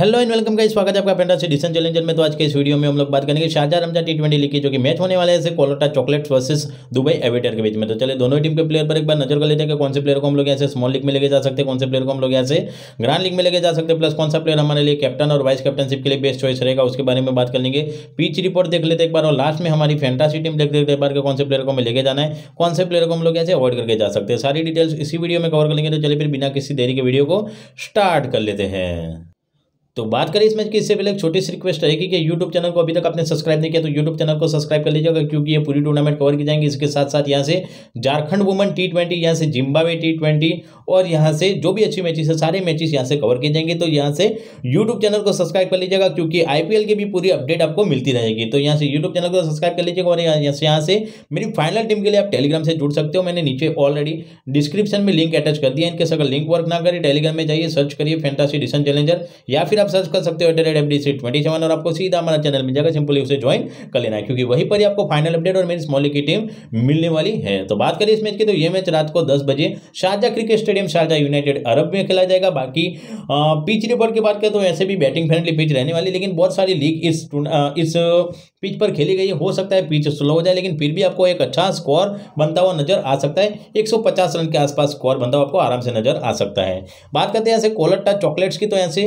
Hello and welcome का स्वागत है आपका फैंटासी डिसन चैलेंजर में। तो आज के इस वीडियो में हम लोग बात करेंगे शाहजहां रमज़ान टी ट्वेंटी लीग की, जो कि मैच होने वाले हैं कोलोटा चॉकलेट्स वर्सेस दुबई एविटर के बीच में। तो चले दोनों टीम के प्लेयर पर एक बार नज़र कर लेते हैं कि कौन से प्लेयर को हम लोग यहाँ से स्मॉल लीग में लेके जा सकते हैं, कौन से प्लेयर को हम लोग यहाँ से ग्रांड लीग में लेके जा सकते हैं। प्लस कौन सा प्लेयर हमारे लिए कैप्टन और वाइस कैप्टनशिप के लिए बेस्ट चॉइस रहेगा, उसके बारे में बात कर लेंगे। पीच रिपोर्ट देख लेते एक बार, और लास्ट में हमारी फैंटासी टीम देख लेते बार कौन से प्लेयर को हमें लेके जाना है, कौन से प्लेयर को हम लोग ऐसे अवॉइड करके जा सकते हैं। सारी डिटेल्स इसी वीडियो में कवर कर लेंगे तो चलिए फिर बिना किसी देरी के वीडियो को स्टार्ट कर लेते हैं। तो बात करें इस मैच की, इससे पहले एक छोटी सी रिक्वेस्ट रहेगी कि यूट्यूब चैनल को अभी तक आपने सब्सक्राइब नहीं किया तो यूट्यूब चैनल को सब्सक्राइब कर लीजिएगा, क्योंकि ये पूरी टूर्नामेंट कवर की जाएँगी। इसके साथ साथ यहाँ से झारखंड वुमन टी ट्वेंटी यहाँ से जिम्बावे टी ट्वेंटी और यहाँ से जो भी अच्छी मैचेस है, सारे मैचेस यहाँ से कवर किए जाएँगे। तो यहाँ से यूट्यूब चैनल को सब्सक्राइब कर लीजिएगा, क्योंकि आईपीएल की भी पूरी अपडेट आपको मिलती रहेगी। तो यहाँ से यूट्यूब चैनल को सब्सक्राइब कर लीजिएगा, और यहाँ से यहाँ से मेरी फाइनल टीम के लिए आप टेलीग्राम से जुड़ सकते हो। मैंने नीचे ऑलरेडी डिस्क्रिप्शन में लिंक अटैच कर दिया इनके अगर लिंक वर्क ना करे टेलीग्राम में जाइए सर्च करिए फैंटासी डिसन चैलेंजर या फिर आप सर्च कर सकते हो at F D twenty seven और आपको सीधा हमारा चैनल मिल जाएगा सिंपली उसे ज्वाइन कर लेना है, क्योंकि वहीं पर ही आपको फाइनल अपडेट और मेरी स्मॉल की टीम मिलने वाली है। तो बात करें इस मैच की तो ये मैच रात को दस बजे Sharjah cricket stadium Sharjah united Arab में खेला जाएगा। बाकी पिच रिपोर्ट की बात करें तो ऐसे भी बैटिंग फ्रेंडली पिच रहने वाली, लेकिन बहुत सारी लीग इस इस पिच पर खेली गई हो। सकता है पिच स्लो हो जाए, लेकिन फिर भी आपको एक अच्छा स्कोर बनता हुआ नज़र आ सकता है। 150 रन के आसपास स्कोर बनता हुआ आपको आराम से नज़र आ सकता है। बात करते हैं ऐसे कोलट्टा चॉकलेट्स की तो ऐसे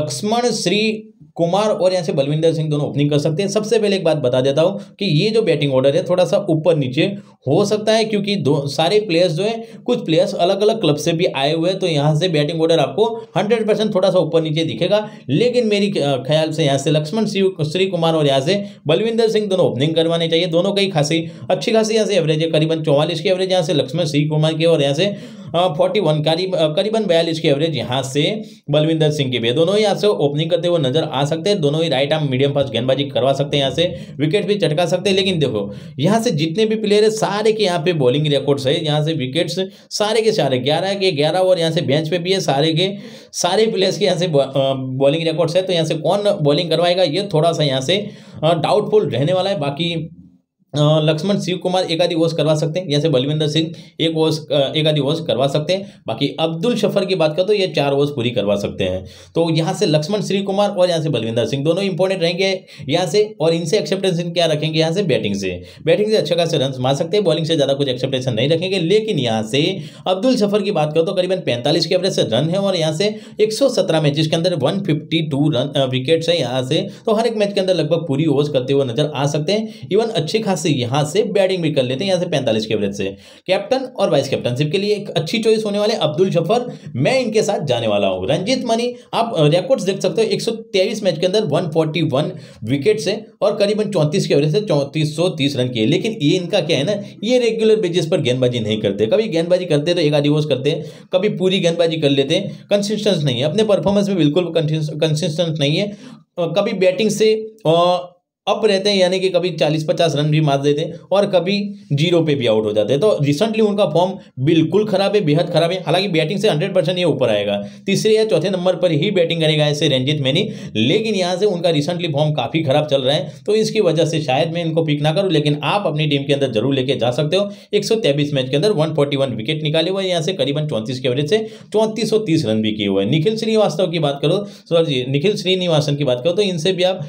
लक्ष्मण, श्री कुमार और यहाँ से बलविंदर सिंह दोनों ओपनिंग कर सकते हैं। सबसे पहले एक बात बता देता हूँ कि ये जो बैटिंग ऑर्डर है, थोड़ा सा ऊपर नीचे हो सकता है, क्योंकि दो, सारे प्लेयर्स जो है, कुछ प्लेयर्स अलग अलग क्लब से भी आए हुए हैं तो यहाँ से बैटिंग ऑर्डर आपको हंड्रेड परसेंट थोड़ा सा ऊपर नीचे दिखेगा। लेकिन मेरी ख्याल से यहाँ से लक्ष्मण श्री कुमार और यहाँ से बलविंदर सिंह दोनों ओपनिंग करवाने चाहिए। दोनों का ही खासी, अच्छी खासी यहाँ से एवरेज है, करीबन चौवालीस की एवरेज यहाँ से लक्ष्मण, श्री कुमार की और यहाँ से फोर्टी वन करीब करीबन बयालीस की एवरेज यहाँ से बलविंदर सिंह की भी दोनों ही यहाँ से ओपनिंग करते हुए नज़र आ सकते हैं। दोनों ही राइट आर्म मीडियम फास्ट गेंदबाजी करवा सकते हैं यहाँ से। विकेट भी चटका सकते हैं, लेकिन देखो, यहाँ से जितने भी प्लेयर है, सारे के यहाँ पे बॉलिंग रिकॉर्ड्स है। यहाँ से विकेट्स सारे के सारे, ग्यारह के ग्यारह और यहाँ से बेंच पे भी है। सारे के, सारे प्लेयर्स के यहाँ से बॉलिंग रिकॉर्ड्स है। तो यहाँ से कौन बॉलिंग करवाएगा, ये थोड़ा सा यहाँ से डाउटफुल रहने वाला है। बाकी लक्ष्मण शिव कुमार एक आदि वॉश करवा सकते हैं जैसे बलविंदर सिंह एक वॉश एक आदि वॉश करवा सकते हैं। बाकी अब्दुल शफर की बात करें तो ये चार वॉश पूरी करवा सकते हैं। तो यहाँ से लक्ष्मण श्री कुमार और यहाँ से बलविंदर सिंह दोनों इंपॉर्टेंट रहेंगे। यहाँ से और इनसे एक्सेप्टेंस क्या रखेंगे, यहाँ से बैटिंग से। बैटिंग से अच्छा खासे रन मार सकते हैं बॉलिंग से ज़्यादा कुछ एक्सेप्टेशन नहीं रखेंगे। लेकिन यहाँ से अब्दुल शफर की बात करो तो करीबन पैंतालीस के एवरेज से रन है और यहाँ से एक मैचेस के अंदर वन रन विकेट्स है यहाँ से। तो हर एक मैच के अंदर लगभग पूरी ओवर्स करते हुए नज़र आ सकते हैं। इवन अच्छे खासे यहाँ से बैटिंग भी कर लेते हैं, यहाँ से पैंतालीस के एवरेज से। कैप्टन और वाइस कैप्टनशिप के लिए एक अच्छी चॉइस होने वाले अब्दुल ज़फ़र, मैं इनके साथ जाने वाला हूँ। रंजीत मनी, आप रिकॉर्ड्स देख सकते हो, एक मैच के अंदर वन विकेट्स है और करीबन चौंतीस के एवरेज से चौंतीस रन किए लेकिन ये इनका क्या है ना, ये रेगुलर बेसिस पर गेंदबाजी नहीं करते। कभी गेंदबाजी करते तो एक आधी ओवर्स करते कभी पूरी गेंदबाजी कर लेते कंसिस्टेंस नहीं है। अपने परफॉर्मेंस में बिल्कुल कंसिस्टेंट नहीं है। कभी बैटिंग से अप रहते हैं, यानी कि कभी चालीस पचास रन भी मार देते हैं और कभी ज़ीरो पे भी आउट हो जाते हैं। तो रिसेंटली उनका फॉर्म बिल्कुल खराब है, बेहद खराब है। हालाँकि बैटिंग से हंड्रेड परसेंट ये ऊपर आएगा। तीसरे या चौथे नंबर पर ही बैटिंग करेगा ऐसे रंजीत मैनी। लेकिन यहाँ से उनका रिसेंटली फॉर्म काफ़ी खराब चल रहा है तो इसकी वजह से शायद मैं इनको पिक ना करूँ, लेकिन आप अपनी टीम के अंदर ज़रूर लेके जा सकते हो। एक मैच के अंदर वन विकेट निकाले हुए यहाँ से करीबन चौंतीस के एवरेज से चौंतीस रन भी किए हुए हैं। निखिल श्रीवास्तव की बात करो सॉरी निखिल श्रीनिवासन की बात करो तो इनसे भी आप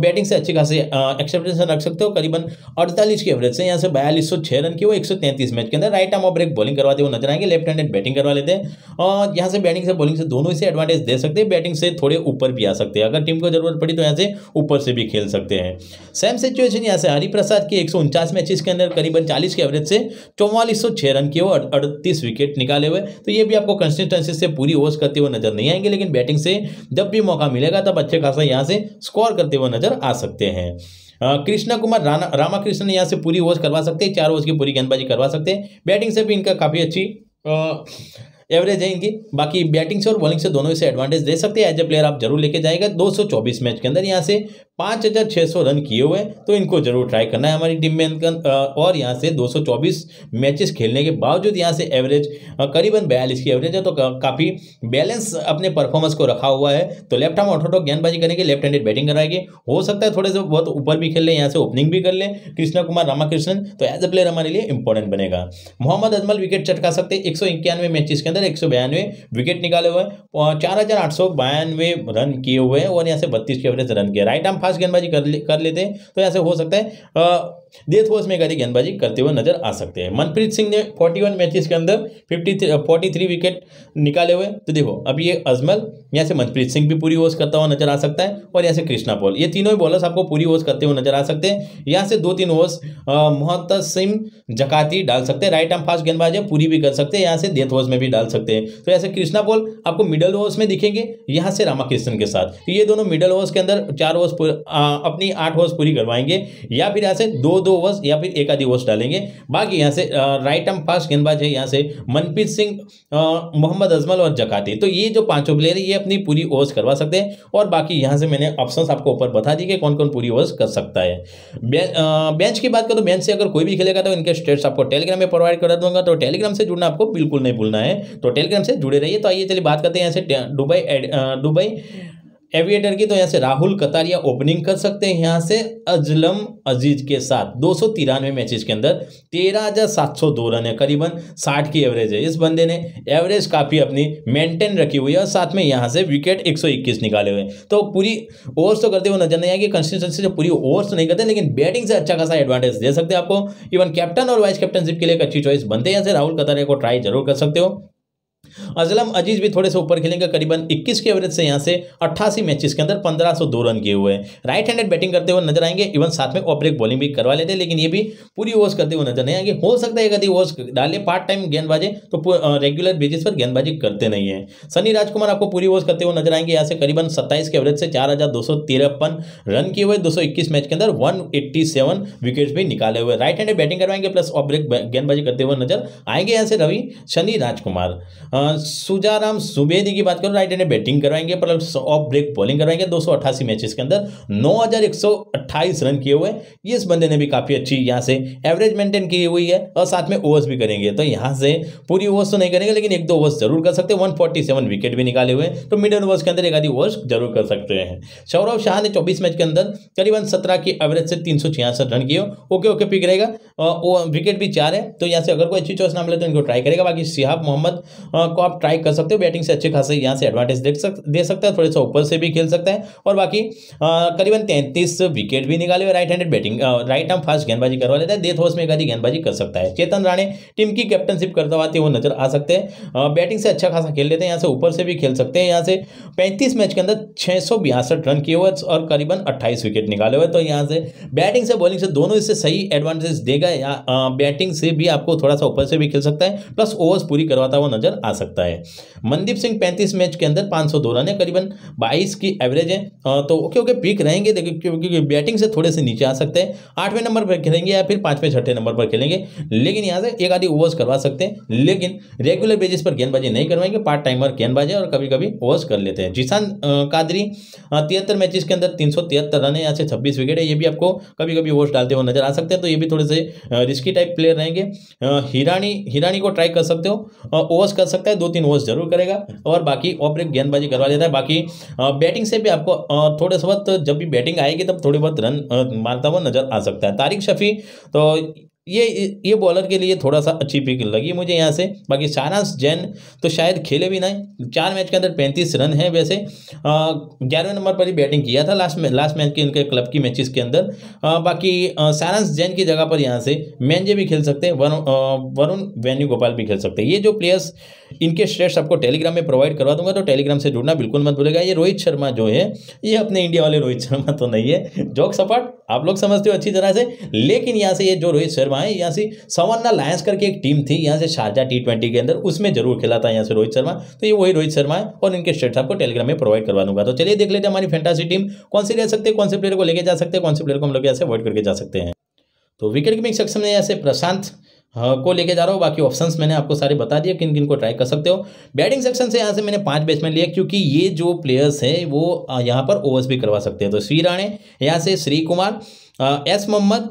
बैटिंग से अच्छी खासी एक्सेप्टेंस रख सकते हो, करीबन अड़तालीस की एवरेज से। यहाँ से बयालीस सौ छः रन की वो एक सौ तैंतीस मैच के अंदर राइट आर्म ब्रेक बॉलिंग करवाते हुए नज़र आएँगे। लेफ़्ट हैंडेड बैटिंग करवा लेते हैं। और यहाँ से बैटिंग से बॉलिंग से दोनों से एडवांटेज दे सकते हैं। बैटिंग से थोड़े ऊपर भी आ सकते हैं। अगर टीम को ज़रूरत पड़ी तो यहाँ से ऊपर से भी खेल सकते हैं। सेम सिचुएशन यहाँ से हरिप्रसाद की एक मैचेस के अंदर करीबन चालीस के एवरेज से चौवालीस रन की वो अड़तीस विकेट निकाले हुए। तो ये भी आपको कंसिस्टेंसी से पूरी ओवर्स करते हुए नज़र नहीं आएँगे। लेकिन बैटिंग से जब भी मौका मिलेगा, तब अच्छे खासा यहाँ से स्कोर करते हुए नज़र आ सकते हैं। कृष्णा कुमार राना यहाँ से पूरी ओवर करवा सकते हैं, चार ओवर की पूरी गेंदबाजी करवा सकते हैं। बैटिंग से भी इनका काफ़ी अच्छी एवरेज है इनकी। बाकी बैटिंग से और बॉलिंग से दोनों इसे एडवांटेज दे सकते हैं। एज ए प्लेयर आप ज़रूर लेके जाएगा 224 मैच के अंदर यहाँ से पाँच हज़ार छः सौ रन किए हुए तो इनको ज़रूर ट्राई करना है हमारी टीम में और यहाँ से दो सौ चौबीस मैचेस खेलने के बावजूद यहाँ से एवरेज करीबन बयालीस की एवरेज है तो काफ़ी बैलेंस अपने परफॉर्मेंस को रखा हुआ है। तो लेफ़्ट हार्म ऑटोटो गेंदबाजी करेंगे लेफ़्ट हैंडेड बैटिंग कराएँगे। हो सकता है थोड़े से बहुत ऊपर भी खेल लें, यहाँ से ओपनिंग भी कर ले। कृष्णा कुमार, रामाकृष्णन तो एज ए प्लेयर हमारे लिए इंपॉर्टेंट बनेगा। मोहम्मद अजमल विकेट चटका सकते हैं, एक सौ इक्यानवे मैचेस के अंदर एक सौ बयानवे विकेट निकाले हुए हैं चार हज़ार आठ सौ बयानवे रन किए हुए हैं, और यहाँ से बत्तीस के एवरेज रन किया राइट आर्म फास्ट गेंदबाजी कर ले, कर लेते हैं। तो ऐसे हो सकता है डेथ ओवर्स में गाड़ी गेंदबाजी करते हुए नज़र आ सकते हैं। मनप्रीत सिंह ने 41 मैचेस के अंदर 53 43 विकेट निकाले हुए तो देखो अब ये अजमल यहाँ से मनप्रीत सिंह भी पूरी ओवर्स करता हुआ नज़र आ सकता है और यहाँ से कृष्णा पॉल। ये तीनों ही बॉलर्स आपको पूरी ओवर्स करते हुए नज़र आ सकते हैं। यहाँ से दो तीन ओवर्स मोहम्मद सिंह जकाती डाल सकते हैं। राइट आर्म फास्ट गेंदबाज है, पूरी भी कर सकते हैं। यहाँ से डेथ ओवर्स में भी डाल सकते हैं। तो ऐसे कृष्णा पॉल आपको मिडल ओवर्स में दिखेंगे। यहाँ से रामाकृष्णन के साथ। तो ये दोनों मिडल ओवर्स के अंदर चार ओवर्स अपनी आठ ओवर्स पूरी करवाएँगे। या फिर यहाँ से दो दो ओवर्स या फिर एक आधी ओवर्स डालेंगे। बाकी यहाँ से राइट आर्म फास्ट गेंदबाज है। यहाँ से मनप्रीत सिंह मोहम्मद अजमल और जकाती। तो ये जो पाँचों प्लेयर ये अपनी पूरी ओवर्स करवा सकते हैं। और बाकी यहाँ से मैंने ऑप्शंस आपको ऊपर बता दी कि कौन कौन पूरी ओवर्स कर सकता है। बेंच की बात करो तो बेंच से अगर कोई भी खेलेगा तो इनके स्टेट्स आपको टेलीग्राम में प्रोवाइड कर दूँगा। तो टेलीग्राम से जुड़ना आपको बिल्कुल नहीं भूलना है। तो टेलीग्राम से जुड़े रहिए। तो आइए चलिए बात करते हैं यहाँ से दुबई दुबई एविएटर की तो यहाँ से राहुल कतारिया ओपनिंग कर सकते हैं यहाँ से अजलम अज़ीज़ के साथ, दो सौ तिरानवे मैचेस के अंदर। तेरह हज़ार सात सौ दो रन है, करीबन साठ की एवरेज है। इस बंदे ने एवरेज काफ़ी अपनी मेंटेन रखी हुई है और साथ में यहाँ से विकेट एक सौ इक्कीस निकाले हुए तो पूरी ओवर्स तो करते हुए नज़र नहीं आएगी कंसिस्टेंसी से पूरी ओवर्स तो नहीं करते, लेकिन बैटिंग से अच्छा खासा एडवांटेज दे सकते हैं आपको। इवन कैप्टन और वाइस कैप्टनशिप के लिए एक अच्छी चॉइस बनते हैं। यहाँ से राहुल कतारिया को ट्राई ज़रूर कर सकते हो। अजलम अज़ीज़ भी थोड़े से ऊपर खेलेंगे, करीबन 21 के एवरेज से यहाँ से 88 मैचेस के अंदर 1502 रन किए हुए हैं। राइट हैंडेड बैटिंग करते हुए नज़र आएँगे इवन साथ में ऑपरेक बॉलिंग भी करवा लेते हैं, लेकिन ये भी पूरी ओवर्स करते हुए नज़र नहीं आएँगे। हो सकता है यदि ओवर्स डाले पार्ट टाइम गेंदबाजी तो रेगुलर बेसिस पर गेंदबाजी करते नहीं है। सनी राजकुमार आपको पूरी ओवर्स करते हुए नज़र आएँगे, यहाँ से करीबन सत्ताईस के एवरेज से चार रन किए हुए, दो सौ इक्कीस मैच के अंदर वन विकेट भी निकाले हुए। राइट हैंडेड बैटिंग करवाएँगे प्लस ऑपरेक गेंदबाजी करते हुए नज़र आएँगे यहाँ से रवि शनि राजकुमार। सुजाराम सुबेदी की बात करो राइट हैंड बैटिंग करवाएँगे प्लस ऑफ़ ब्रेक बॉलिंग करवाएँगे, दो मैचेस के अंदर, नौ हज़ार एक सौ अट्ठाईस रन किए हुए इस बंदे ने भी काफ़ी अच्छी यहाँ से एवरेज मेंटेन की हुई है, और साथ में ओवर्स भी करेंगे। तो यहाँ से पूरी ओवर्स तो नहीं करेंगे, लेकिन एक दो ओवर्स ज़रूर कर सकते हैं। वन विकेट भी निकाले हुए तो मिडल ओवर्स के अंदर एक आधी ओवर्स ज़रूर कर सकते हैं। सौरभ शाह ने चौबीस मैच के अंदर करीबन सत्रह की एवरेज से तीन सौ छियासठ रन किए। ओके ओके पिक रहेगा। विकेट भी चार है। तो यहाँ से अगर कोई अच्छी चॉइस ना मिले तो इनको ट्राई करेगा। बाकी सिहाब मोहम्मद को आप ट्राई कर सकते हो। बैटिंग से अच्छे खासे यहाँ से एडवांटेज देख सक, दे सकता है। थोड़े सा ऊपर से भी खेल सकता है। और बाकी करीबन तैंतीस विकेट भी निकाले हुए right handed batting right arm fast गेंदबाजी करवा लेता है। डेथ ओवर्स में एक गेंदबाजी कर सकता है। चेतन राणे टीम की कैप्टनशिप करता हुआ वो नज़र आ सकते हैं। बैटिंग से अच्छा खासा खेल लेते हैं। यहाँ से ऊपर से भी खेल सकते हैं। यहाँ से पैंतीस मैच के अंदर छः रन किए हुए और करीबन अट्ठाईस विकेट निकाले हुए तो यहाँ से बैटिंग से बॉलिंग से दोनों इससे सही एडवांटेज देगा। या बैटिंग से भी आपको थोड़ा सा ऊपर से भी खेल सकता है। प्लस ओवर्स पूरी करवाता हुआ नज़र आ सकता है। मनदीप सिंह पैंतीस मैच के अंदर पाँच सौ दो रन है, करीबन बाईस की एवरेज है। तो ओके ओके, पीक रहेंगे, देखिए, क्योंकि बैटिंग से थोड़े से नीचे आ सकते हैं। आठवें नंबर पर खेलेंगे या फिर पाँचवें, छठे नंबर पर खेलेंगे। लेकिन यहाँ से एक आधी ओवर्स करवा सकते हैं। लेकिन रेगुलर बेसिस पर गेंदबाजी नहीं करवाएँगे पार्ट टाइमर गेंदबाजी और कभी कभी ओवर्स कर लेते हैं। जिसान कादरी तिहत्तर मैचेस के अंदर तीन सौ तिहत्तर रन है, यहाँ से छब्बीस विकेट है। ये भी आपको कभी कभी ओवर्स डालते हुए नज़र आ सकते हैं। तो ये भी थोड़े से रिस्की टाइप प्लेयर रहेंगे। हिरानी हिरानी को ट्राई कर सकते हो ओवर्स कर सकता है। दो तीन ओवर्स ज़रूर करेगा। और बाकी ऑपरेट गेंदबाजी करवा देता है। बाकी बैटिंग से भी आपको थोड़े से वक्त जब भी बैटिंग आएगी तब थोड़ी बहुत रन मारता हुआ नज़र आ सकता है। तारिक शफी तो ये ये बॉलर के लिए थोड़ा सा अच्छी पिक लगी मुझे यहाँ से। बाकी शाहनाज जैन तो शायद खेले भी नहीं चार मैच के अंदर पैंतीस रन है वैसे। ग्यारहवें नंबर पर ही बैटिंग किया था लास्ट में लास्ट मैच के इनके क्लब की मैचेस के अंदर। आ, बाकी शाहनाज जैन की जगह पर यहाँ से मैंजे भी खेल सकते हैं वरुण वरुण वेन्यूगोपाल भी खेल सकते हैं। ये जो प्लेयर्स इनके स्टेट्स आपको टेलीग्राम में प्रोवाइड करवा दूँगा तो टेलीग्राम से जुड़ना बिल्कुल मत भूलेगा ये रोहित शर्मा जो है, ये अपने इंडिया वाले रोहित शर्मा तो नहीं है। जोक सपाट आप लोग समझते हो अच्छी तरह से। लेकिन यहाँ से ये जो रोहित शर्मा है, यहाँ से सवन्ना लायंस करके एक टीम थी, यहाँ से शारजा टी ट्वेंटी के अंदर, उसमें ज़रूर खेला था यहाँ से रोहित शर्मा। तो ये वही रोहित शर्मा है और इनके स्टेट्स आपको टेलीग्राम में प्रोवाइड करवा दूँगा। तो चलिए देख लेते हमारी फैंटासी टीम कौन सी रह सकते हैं, कौन से प्लेयर को लेके जा सकते हैं, कौन से प्लेयर को हम लोग यहाँ से अवॉइड करके जा सकते हैं। तो विकेट कीपिंग सेक्शन में यहाँ से प्रशांत को लेके जा रहा हूँ। बाकी ऑप्शंस मैंने आपको सारे बता दिए, किन किन को ट्राई कर सकते हो। बैटिंग सेक्शन से यहाँ से मैंने पाँच बैट्समैन लिए, क्योंकि ये जो प्लेयर्स हैं, वो यहाँ पर ओवर्स भी करवा सकते हैं। तो श्री राणे, यहाँ से श्री कुमार एस मोहम्मद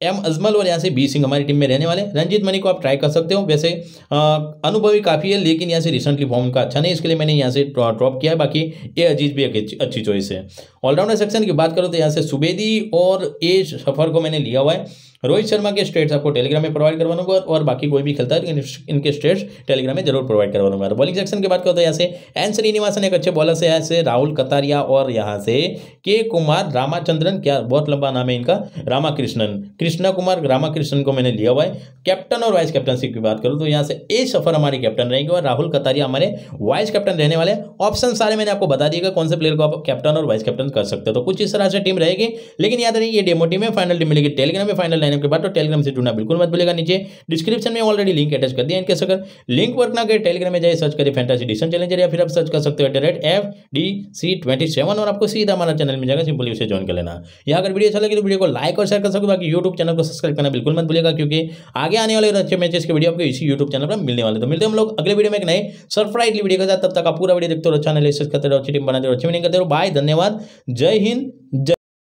एम अजमल और यहाँ से बी सिंह हमारी टीम में रहने वाले। रंजीत मनी को आप ट्राई कर सकते हो। वैसे अनुभवी काफ़ी है, लेकिन यहाँ से रिसेंटली फॉर्म का अच्छा नहीं, इसके लिए मैंने यहाँ से ड्रॉप किया है। बाकी ए अज़ीज़ भी एक अच्छी चॉइस है। ऑलराउंडर सेक्शन की बात करो तो यहाँ से सुबेदी और ए सफ़र को मैंने लिया हुआ है। रोहित शर्मा के स्टेट्स आपको टेलीग्राम में प्रोवाइड करवा दूँगा और बाकी कोई भी खेलता है तो इनके स्टेट्स टेलीग्राम में ज़रूर प्रोवाइड करवा दूँगा बॉलिंग सेक्शन की बात करो तो यहाँ से एन श्रीनिवासन, एक अच्छे बॉलर से यहाँ से राहुल कतारिया और यहाँ से के कुमार रामाचंद्रन, क्या बहुत लंबा नाम है इनका, रामाकृष्णन। कृष्णा कुमार, रामाकृष्णन को मैंने लिया हुआ है। कैप्टन और वाइस कैप्टनशिप की बात करूँ तो यहाँ से ए सफ़र हमारे कैप्टन रहेंगे और राहुल कतारिया हमारे वाइस कैप्टन रहने वाले ऑप्शन सारे मैंने आपको बता दिएगा कौन से प्लेयर को आप कैप्टन और वाइस कैप्टन कर सकते हो। तो कुछ इस तरह से टीम रहेगी, लेकिन याद रही ये डेमो टीम है फाइनल टीम मिलेगी। टेलीग्राम में फाइनल लाइन के बाद तो टेलीग्राम से जुड़ना बिल्कुल मत भूलेगा नीचे डिस्क्रिप्शन में ऑलरेडी लिंक अटैच कर दिया इनके अगर लिंक वर्क ना करे टेलीग्राम में जाए सर्च करिए फैंटासी डिशन चैलेंजर या फिर आप सर्च कर सकते हो at F D C twenty seven और आपको सीधा हमारा चैनल में जाएगा। सिंपली उसे ज्वाइन कर लेना। यहाँ अगर वीडियो अच्छा लगे तो वीडियो को लाइक और शेयर कर सकते बाकी यूट्यूब चैनल को सब्सक्राइब करना बिल्कुल मत भूलेगा क्योंकि आगे आने वाले अच्छे मैचेस के वीडियो आपको इसी यूट्यूब चैनल पर मिलने वाले तो मिलते हैं हम लोग अगले वीडियो में एक नए सरप्राइजली वीडियो के साथ। तब तक आप पूरा वीडियो देखते हो अच्छा एनालिसिस करते रहो अच्छी टीम बनाते रहो, अच्छी विनिंग करते रहो। बाय धन्यवाद। जय हिंद, जय